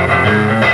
Música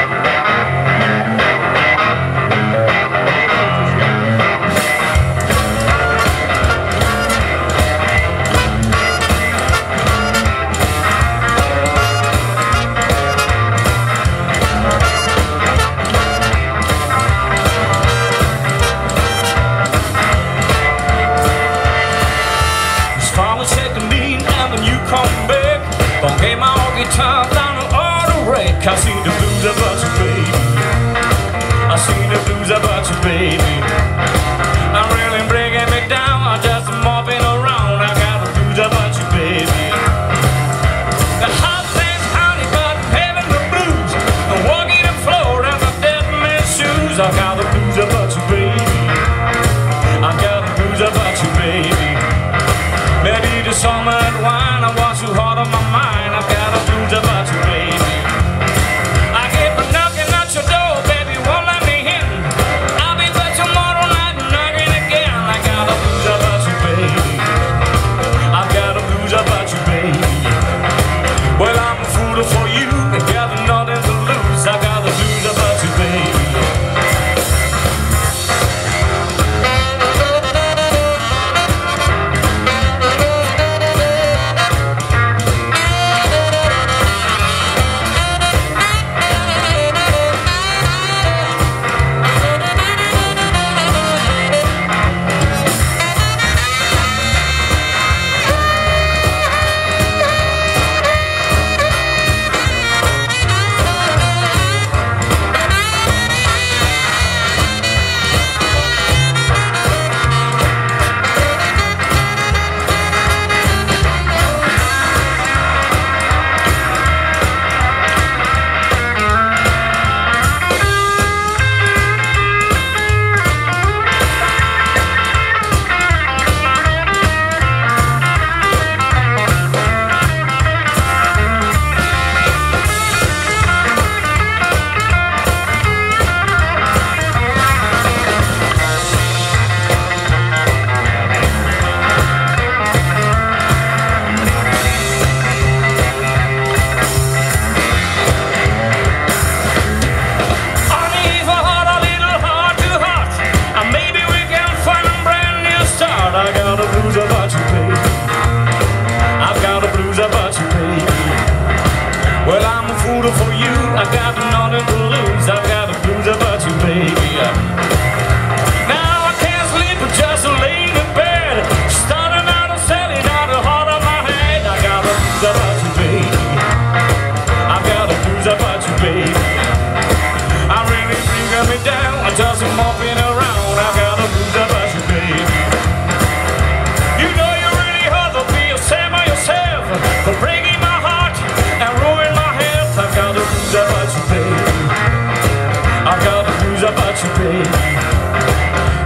baby. I'm really breaking me down, I'm just mopping around. I gotta do about you, baby. The hot dance honey, but having the blues. I'm walking the floor in my dead man's shoes. I gotta do about you, baby. I gotta do about you, baby. Maybe the summer wine, I was too hard on my I just moping around. I got a booze about you, baby. You know you're really hurt to be a sad by yourself for breaking my heart and ruining my head. I got a booze about you, baby. I got a booze about you, baby.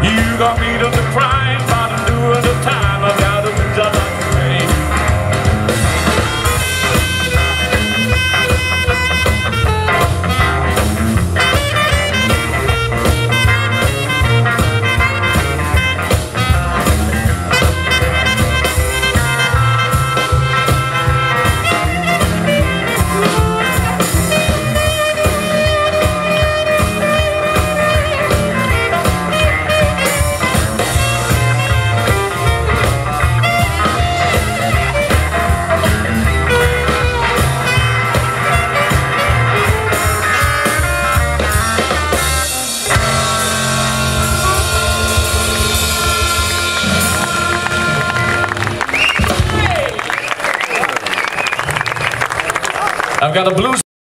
You got me to the prime. I've got a blue